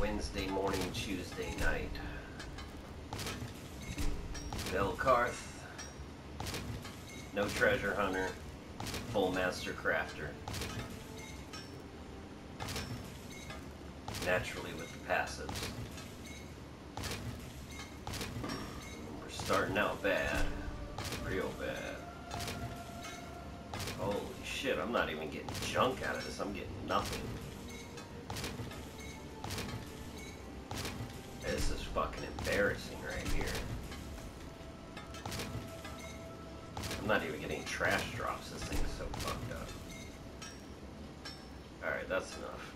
Wednesday morning, Tuesday night. Velkarth. No treasure hunter. Full master crafter. Naturally with the passives. We're starting out bad. Real bad. Holy shit, I'm not even getting junk out of this. I'm getting nothing. Fucking embarrassing right here. I'm not even getting trash drops. This thing is so fucked up. Alright, that's enough.